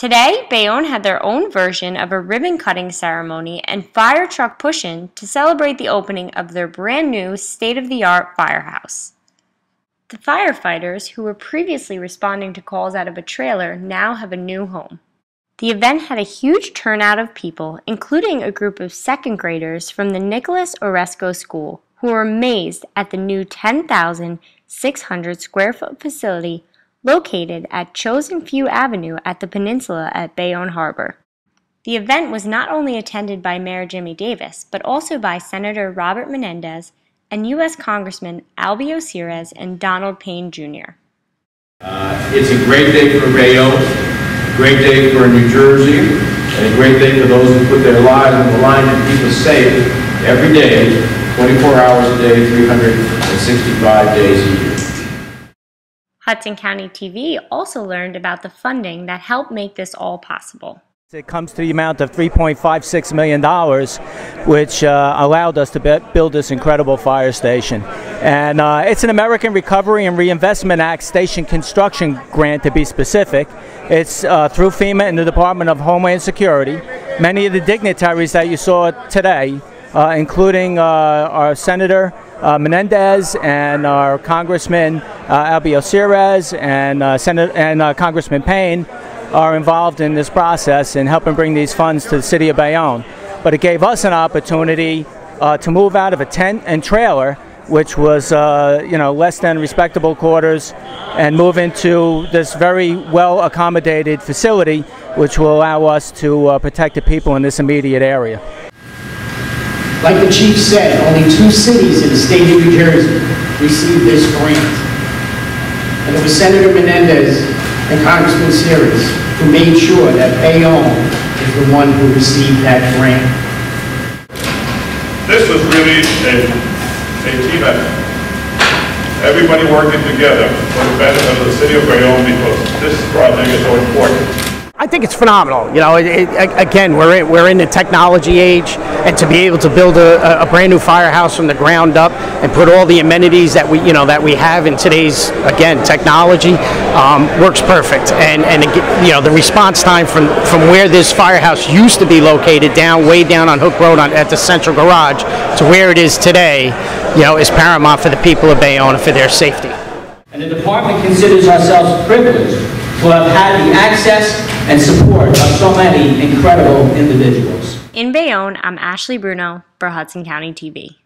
Today, Bayonne had their own version of a ribbon cutting ceremony and fire truck push in to celebrate the opening of their brand new state of the art firehouse. The firefighters, who were previously responding to calls out of a trailer, now have a new home. The event had a huge turnout of people, including a group of second graders from the Nicholas Oresko School, who were amazed at the new 10,600 square foot facility located at Chosin Few Avenue at the peninsula at Bayonne Harbor. The event was not only attended by Mayor Jimmy Davis, but also by Senator Robert Menendez and U.S. Congressman Albio Sires and Donald Payne Jr. Uh, it's a great day for Bayonne, great day for New Jersey, and a great day for those who put their lives on the line to keep us safe every day, 24 hours a day, 365 days a year. Hudson County TV also learned about the funding that helped make this all possible. It comes to the amount of $3.56 million, which uh, allowed us to build this incredible fire station. And uh, it's an American Recovery and Reinvestment Act station construction grant to be specific. It's uh, through FEMA and the Department of Homeland Security. Many of the dignitaries that you saw today, uh, including uh, our Senator uh, Menendez and our Congressman uh, Albio Sires and, uh, Senator, and uh, Congressman Payne are involved in this process in helping bring these funds to the city of Bayonne. But it gave us an opportunity uh, to move out of a tent and trailer, which was uh, you know less than respectable quarters, and move into this very well accommodated facility, which will allow us to uh, protect the people in this immediate area. Like the chief said, only two cities in the state of New Jersey received this grant. And it was Senator Menendez and Congressman Sires who made sure that Bayonne is the one who received that grant. This was really a, a team effort. Everybody working together for the benefit of the city of Bayonne because this project is so important. I think it's phenomenal. You know, it, it, again, we're in, we're in the technology age, and to be able to build a, a, brand new firehouse from the ground up and put all the amenities that we you know that we have in today's again technology um, works perfect. And and you know the response time from from where this firehouse used to be located down way down on Hook Road on, at the Central Garage to where it is today, you know, is paramount for the people of Bayonne for their safety. And the department considers ourselves privileged to have had the access and support of so many incredible individuals. In Bayonne, I'm Ashley Bruno for Hudson County TV.